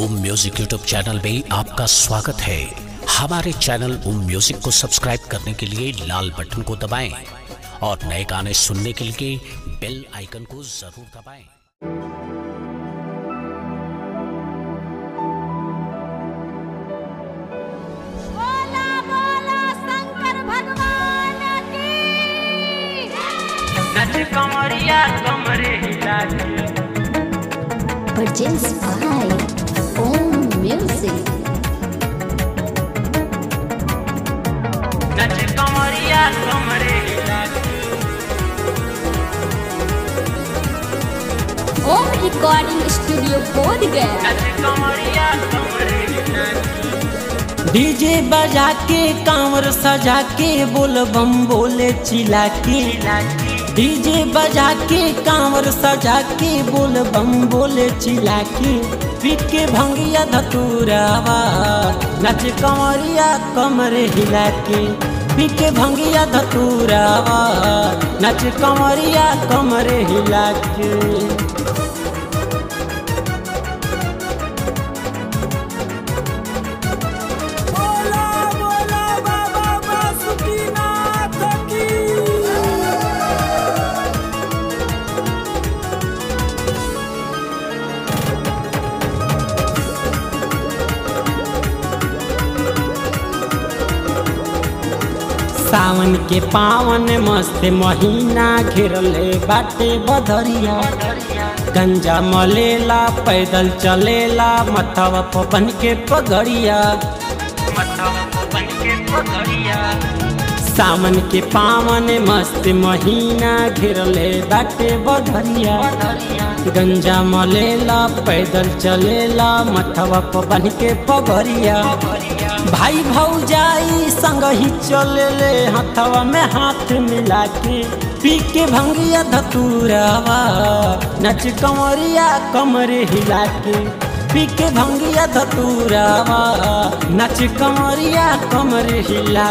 ओम music YouTube channel में आपका स्वागत है। हमारे चैनल ओम म्यूज़िक को सब्सक्राइब करने के लिए लाल बटन को दबाएँ और नए गाने सुनने के लिए बेल आइकन को ज़रूर दबाएँ। बोला बोला शंकर भगवान की। नच कमरिया कमरे हिला Produced by कमरिया कमरे हिला के डीजे बजा के कांवर सजा के बोल बम बोले चिल्ला के डीजे बजा के कांवर सजा के बोल बम बोले चिल्ला के पीट के भंगिया धतूरावा नच कंवरिया कमरे हिला के पीट के भंगिया धतूरावा नच कंवरिया कमरे हिला के सावन के पावन मस्त महीना घेरल बाटे बधरिया। गंजा मलेला, पैदल चलेला, मथव पवन के पगड़िया बन के पकड़िया सावन के पावन मस्त महीना घेरले बाटे बधरिया। गंजा मलेला, पैदल चलेला, मथवा पवन के पगड़िया भाई भौजाई संग ही चलेले, हथवा में हाथ मिला के पी के भंगिया धतूरावा। नच कमरिया, कमरे हिला के पी के भंगिया धतूरा नच कमरिया कमर हिला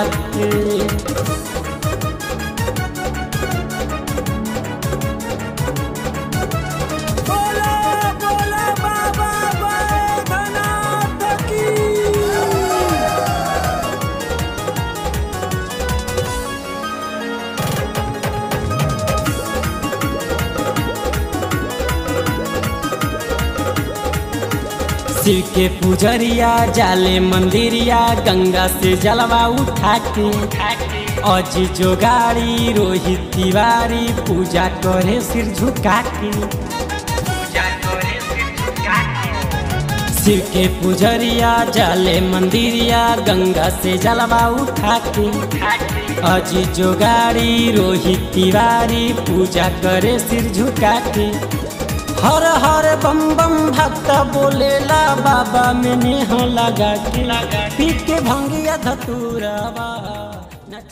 शिव के पुजरिया, जाले मंदिरिया, गंगा से जलवा उठा के अजी जोगाड़ी, रोहित तिवारी, पूजा करे सिर झुका के शिव के पुजरिया, जाले मंदिरिया, गंगा से जलवा उठा के अजी जोगाड़ी, रोहित तिवारी, पूजा करे सिर झुका के हर हर बम बम भक्त बोलेला, बाबा में नेह लगा के पी के भंगिया धतूरा नच